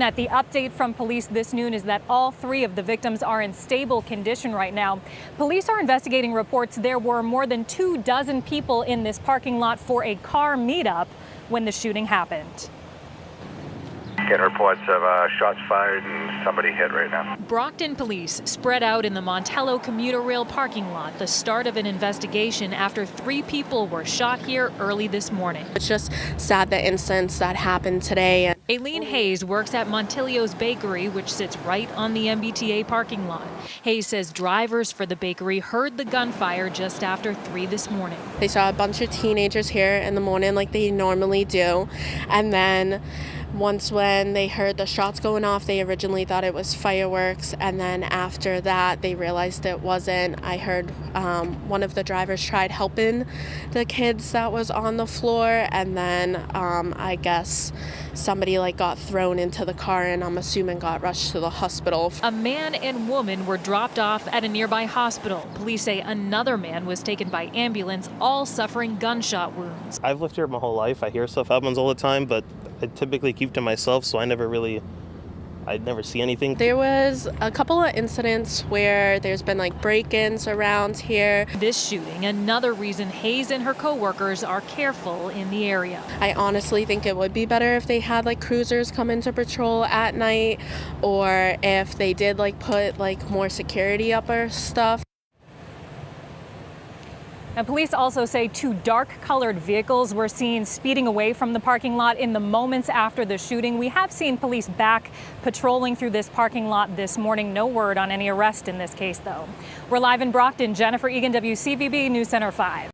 At the update from police this noon is that all three of the victims are in stable condition right now. Police are investigating reports there were more than two dozen people in this parking lot for a car meetup when the shooting happened. Getting reports of uh, shots fired and somebody hit right now. Brockton police spread out in the Montello commuter rail parking lot, the start of an investigation after three people were shot here early this morning. It's just sad the incidents that happened today. Aileen Hayes works at Montilio's Bakery, which sits right on the MBTA parking lot. Hayes says drivers for the bakery heard the gunfire just after 3 this morning. They saw a bunch of teenagers here in the morning like they normally do. And then once when they heard the shots going off, they originally thought it was fireworks. And then after that, they realized it wasn't. I heard um, one of the drivers tried helping the kids that was on the floor. And then um, I guess somebody like got thrown into the car and I'm assuming got rushed to the hospital. A man and woman were dropped off at a nearby hospital. Police say another man was taken by ambulance, all suffering gunshot wounds. I've lived here my whole life. I hear stuff happens all the time, but I typically keep to myself, so I never really I'd never see anything. There was a couple of incidents where there's been like break-ins around here. This shooting, another reason Hayes and her coworkers are careful in the area. I honestly think it would be better if they had like cruisers come into patrol at night or if they did like put like more security up or stuff. And police also say two dark colored vehicles were seen speeding away from the parking lot in the moments after the shooting. We have seen police back patrolling through this parking lot this morning. No word on any arrest in this case, though. We're live in Brockton. Jennifer Eagan, WCVB News Center 5.